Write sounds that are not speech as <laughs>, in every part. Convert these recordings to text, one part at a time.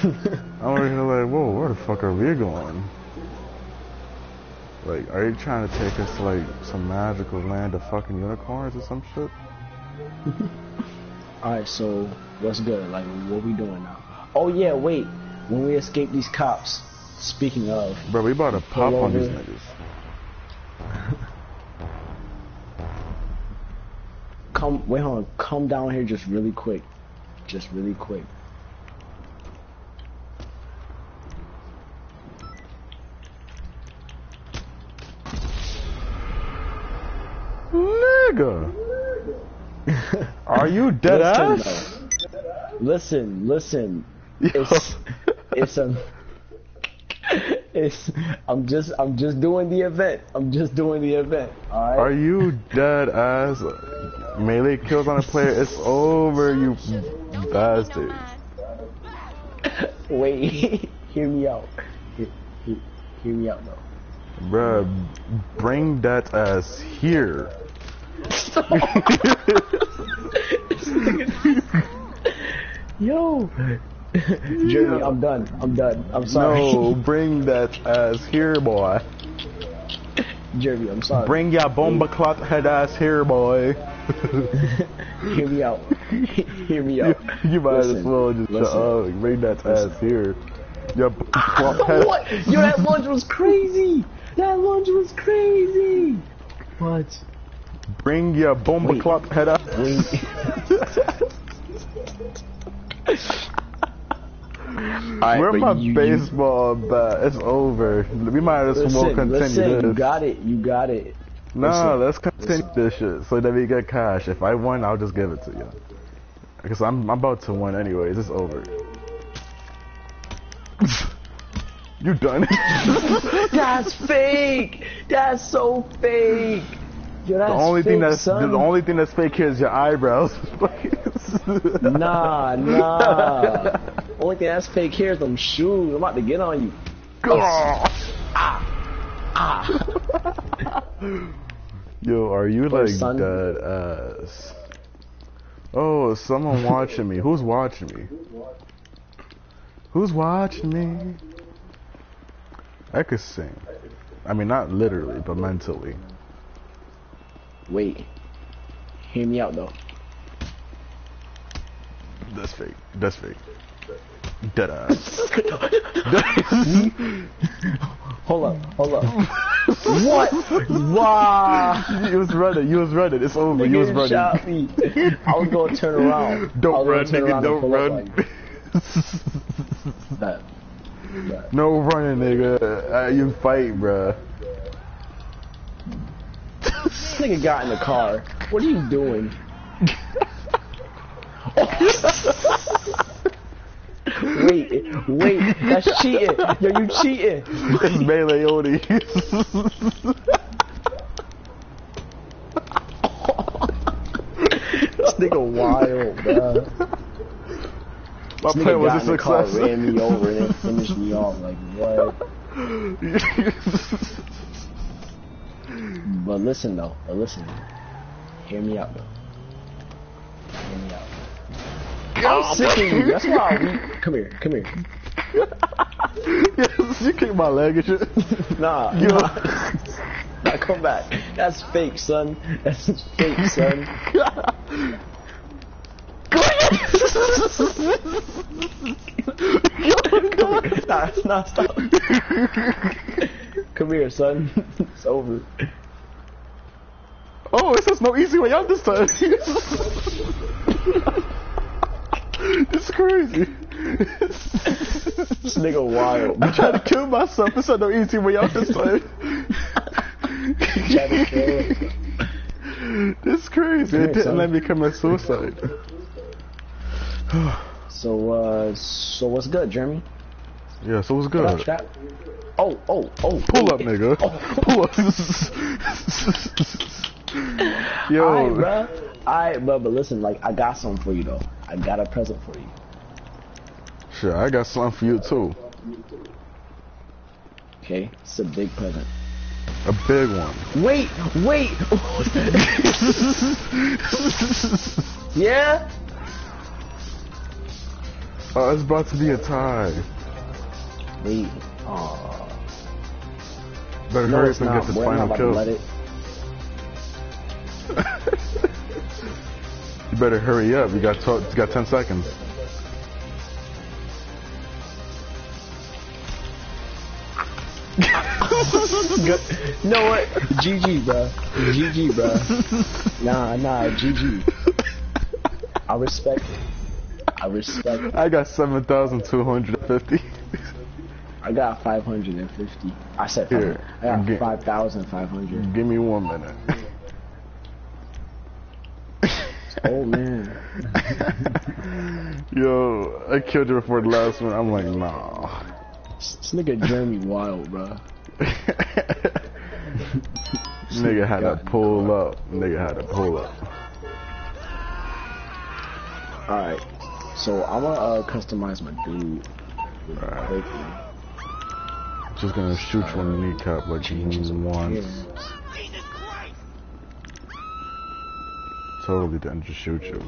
<laughs> I'm over here like, whoa, where the fuck are we going? Like, are you trying to take us to like some magical land of fucking unicorns or some shit? <laughs> Alright, so what's good? Like, what we doing now? Oh yeah, wait. When we escape these cops, speaking of, Bro, we about to pop on these niggas. <laughs> come, wait, hold on, come down here just really quick. Just really quick. Nigga! Are you dead Listen, ass? though. Listen, listen. It's, it's a, it's, I'm just, I'm just doing the event. I'm just doing the event. Alright? Are you dead ass? Melee kills on a player, it's over, you bastard. Wait, <laughs> hear me out. Hear, hear, hear me out though. Bruh, bring that ass here. <laughs> Yo, Jeremy, I'm done. I'm done. I'm sorry. No, bring that ass here, boy. Jeremy, I'm sorry. Bring your bomba clot head ass here, boy. <laughs> hear me out. hear me out. you might as Listen, well just shut listen. up. and Bring that ass here. Your clot <laughs> head. what? Yo, that lunge was crazy. That lunge was crazy. What? Bring your bomba Wait. clot head ass. <laughs> Alright, Where my you- you- baseball bat? It's over. We might as well continue listen, you this. got it. You got it. No, listen, let's continue this shit so that we get cash. If I win, I'll just give it to you. Because I'm, I'm about to win anyways. It's over. <laughs> you done? <laughs> That's fake. That's so fake. Yo, the only fake, thing that's son. the only thing that's fake here is your eyebrows. <laughs> Nah, nah. Only thing that's fake here is them shoes. I'm about to get on you. ah, ah. <laughs> Yo, are you like son. dead ass? Oh, someone watching me. Who's watching me? Who's watching me? I could sing. I mean, not literally, but mentally. Wait. Hear me out though. That's fake. That's fake. Dead ass. <laughs> Hold up, hold up. what? Wow. <laughs> you was running. You was running. It's over. You was running. shot me. I was gonna turn around. <laughs> Don't run, nigga. Don't run. that. That. no running, nigga. Uh, you fight, bruh. This nigga got in the car. What are you doing? wait, wait, that's cheating. Yo, you cheating. It's melee only. This nigga wild, bro. My This plan was a the car, success. ran me over, and then finished me off. Like what? <laughs> But listen though, but listen. Hear me out though. Hear me out. I'm sick of you. That's why we come here, come here. <laughs> yes, you kicked my leg and shit. <laughs> Nah, Yo. nah. Nah, come back. That's fake, son. That's fake, son. <laughs> nah, nah, stop. Come here, son. It's over. Oh, it says no easy way out this time. it's crazy. This nigga wild. I tried to kill myself. It said no easy way out this time. Kill It's crazy. It didn't let me commit suicide. So, uh, so what's good, Jeremy? Yeah, so what's good? Oh, oh, oh. Pull up, nigga. Pull up. <laughs> <laughs> Yo, Alright, bruh. Alright, but, but listen, like, I got something for you, though. I got a present for you. sure, I got something for you too. Okay? It's a big present. A big one. Wait, wait! <laughs> yeah? Oh, it's about to be a tie. Wait. Aw. Better No, hurry up and get this Boy, I'm not final kill. You better hurry up. You got you got 10 seconds. <laughs> no what? GG, bro. GG, bro. Nah, nah, GG. I respect it. I respect it. I got 7,250. I got 550. I said Here, five, I got 5,500. Give me one minute. Oh, man. <laughs> Yo, I killed you for the last one. I'm like, nah. This nigga Jeremy Wild, bro. <laughs> Nigga had to pull up. Nigga had to pull up. Alright. So, I'm gonna uh, customize my dude. Alright. Just gonna shoot you on the kneecap like Change his once. Totally didn't just shoot you.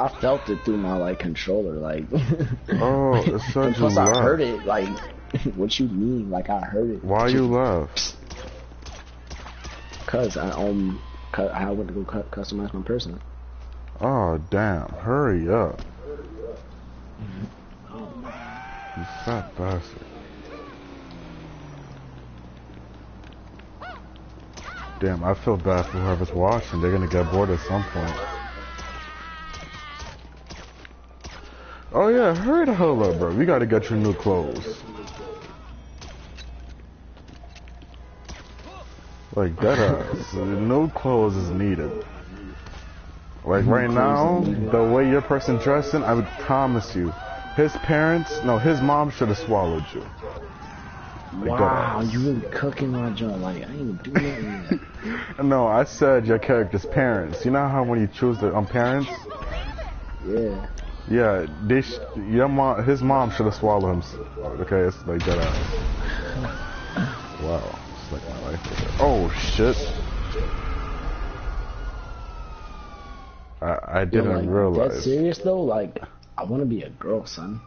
I felt it through my like controller, like. <laughs> Oh, it said and you plus I left. heard it, like. <laughs> what you mean? Like I heard it. Why you left? Cause I um, cu- I went to go cu- customize my person. Oh, damn. Hurry up. Oh, You fat bastard. Damn, I feel bad for whoever's watching. They're gonna get bored at some point. Oh yeah, hurry the hell up, bro. We gotta get your new clothes. Like that ass. New clothes is needed. Like right now, the way your person dressing, I would promise you, his parents, no, his mom should have swallowed you. Wow, you really cooking my joint. Like I ain't do nothing yet. No, I said your character's parents. You know how when you choose the um, parents? Yeah. Yeah, they sh- your mom, his mom should have swallowed him. Okay, it's like that. ass. Wow, it's like my life. Oh shit! I I didn't like, realize. That's serious though. Like I want to be a girl, son.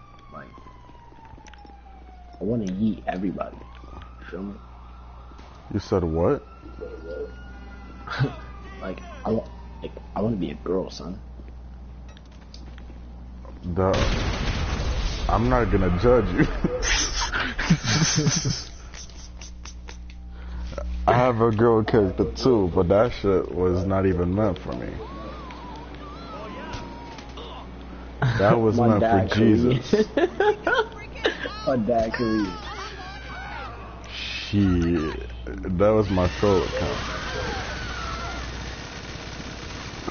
I want to eat everybody. Feel me? You said what? <laughs> Like I want, like I want to be a girl, son. The I'm not gonna judge you. <laughs> I have a girl character too, but that shit was not even meant for me. <laughs> That was meant for Jesus. My dad could. Shit, that was my soul account.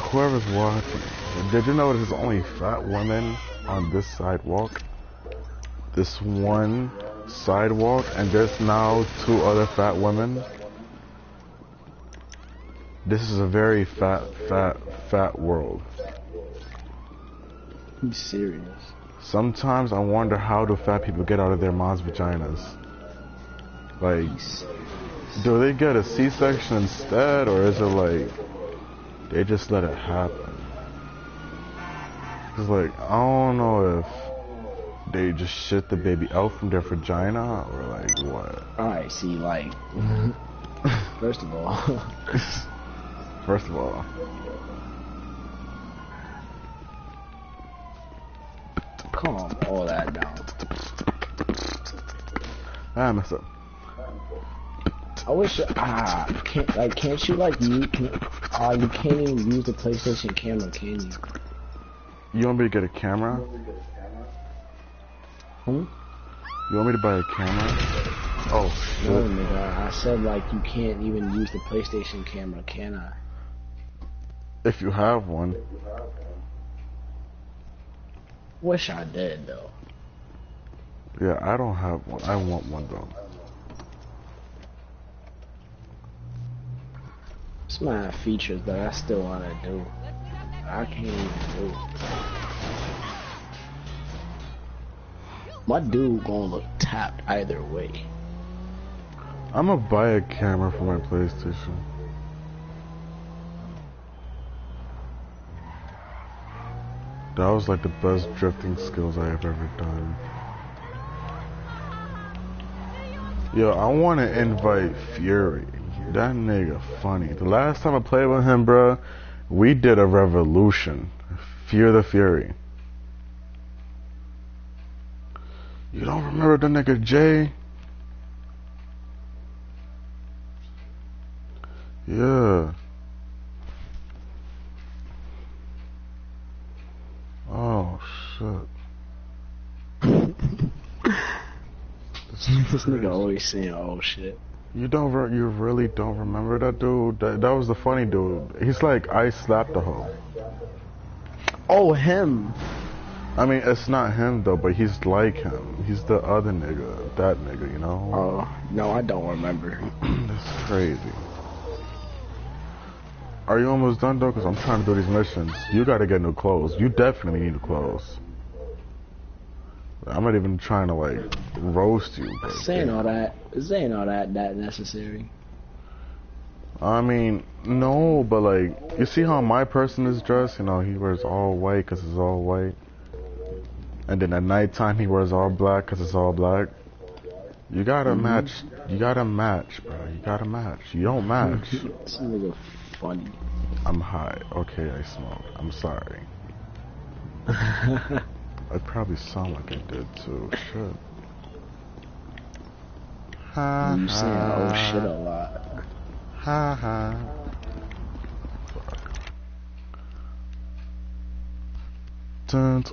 Whoever's watching, did you know there's only fat women on this sidewalk? This one sidewalk, and there's now two other fat women. This is a very fat, fat, fat world. He's serious. Sometimes I wonder how do fat people get out of their mom's vaginas? Like, do they get a C-section instead, or is it like they just let it happen? It's like I don't know if they just shit the baby out from their vagina or like what. Alright, see, like, <laughs> first of all, <laughs> First of all, calm all that down. I messed up. I wish, ah, can't, like, can't you, like, you, can, uh, you can't even use the PlayStation camera, can you? You want me to get a camera? Hmm? You want me to buy a camera? Oh No, nigga, I said, like, you can't even use the PlayStation camera, can I? If you have one, Wish I did, though. yeah, I don't have one. I want one though. It's my features that I still want to do. I can't even do. My dude gonna look tapped either way. I'm gonna buy a camera for my PlayStation. That was like the best drifting skills I have ever done. Yo, I want to invite Fury. That nigga funny. The last time I played with him, bro, we did a revolution. Fear the Fury. You don't remember the nigga Jay? Yeah. Oh shit. This nigga always saying oh shit. You don't. You really don't remember that dude? That, that was the funny dude. He's like I slapped the hoe. Oh him. I mean, it's not him though, but he's like him. He's the other nigga, that nigga, you know. Oh no, I don't remember. <clears throat> That's crazy. Are you almost done though? Cause I'm trying to do these missions. You gotta get new clothes. You definitely need new clothes. I'm not even trying to like roast you. But Saying all that, saying all that, that necessary. I mean, no, but like, you see how my person is dressed? You know, he wears all white because it's all white. And then at nighttime, he wears all black because it's all black. You gotta Mhm. match. You gotta match, bro. You gotta match. You don't match. <laughs> this nigga funny. I'm high. Okay, I smoke. I'm sorry. <laughs> I probably sound like I did too. Shit. Ha you saying oh shit a lot. Ha ha. Fuck. Dun,